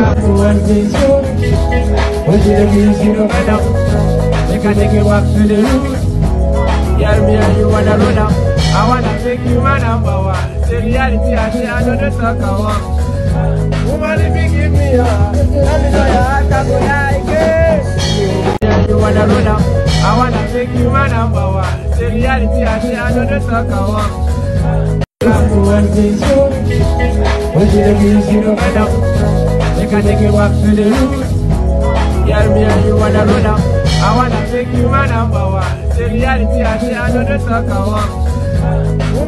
What you the means you know better. Make I take it back to the roots. Yeah, me and you wanna roll out. I wanna make you my number one. The reality I say I know the talk I want. Woman, if you give me a, let me know your heart I go like it. Yeah, you wanna roll out. I wanna make you my number one. The reality I say I know the talk I want. What you the means you know better. I take you back to the roots. Yeah, me you wanna roll out. I wanna make you my number one. The reality I say I know the talk I want.